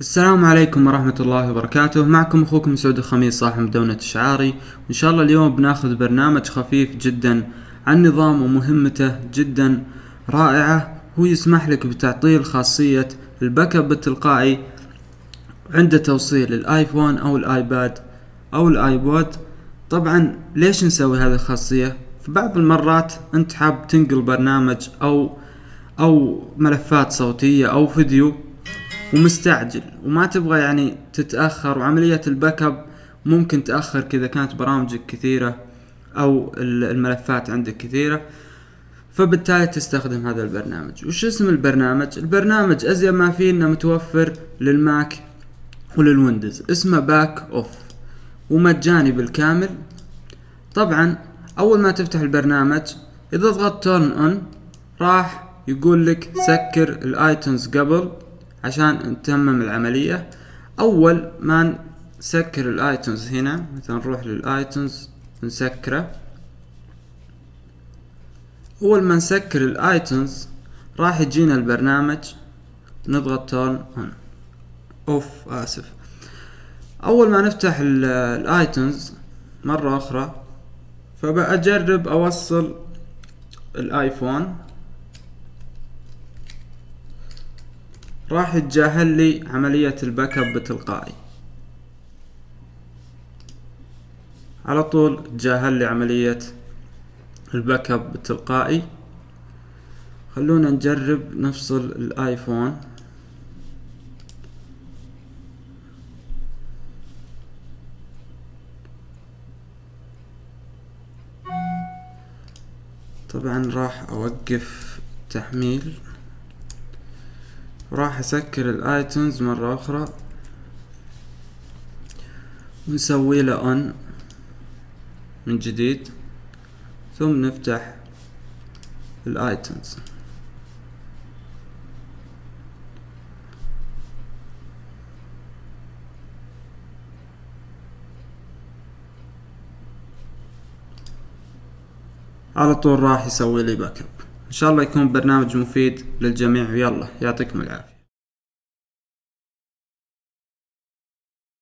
السلام عليكم ورحمة الله وبركاته. معكم أخوكم سعود الخميس صاحب مدونة شعاري وان شاء الله اليوم بناخذ برنامج خفيف جدا عن نظام ومهمته جدا رائعة. هو يسمح لك بتعطيل خاصية ال backup التلقائي عند توصيل الآيفون أو الآيباد أو الآيبود. طبعا ليش نسوي هذه الخاصية؟ في بعض المرات أنت حاب تنقل برنامج أو أو ملفات صوتية أو فيديو ومستعجل وما تبغى يعني تتأخر. وعملية ال backup ممكن تأخر إذا كانت برامجك كثيرة أو الملفات عندك كثيرة فبالتالي تستخدم هذا البرنامج. وش اسم البرنامج؟ البرنامج ازين ما فيه إنه متوفر للماك وللويندوز. اسمه BackOff. ومجاني بالكامل. طبعا أول ما تفتح البرنامج إذا ضغطت turn on راح يقول لك سكر ال iTunes قبل. عشان نتمم العملية. أول ما نسكر ال iTunes هنا مثلا نروح لل iTunes نسكره. أول ما نسكر ال iTunes راح يجينا البرنامج. نضغط turn on off آسف. أول ما نفتح ال iTunes مرة أخرى فبأجرب أوصل ال iPhone. راح يتجاهل لي عملية ال backup التلقائي. على طول تجاهل لي عملية ال backup التلقائي. خلونا نجرب نفصل ال iPhone. طبعا راح أوقف تحميل. وراح أسكر ال iTunes مرة أخرى. ونسوي له on من جديد. ثم نفتح ال iTunes. على طول راح يسوي لي backup إن شاء الله يكون برنامج مفيد للجميع. ويلا يعطيكم العافية.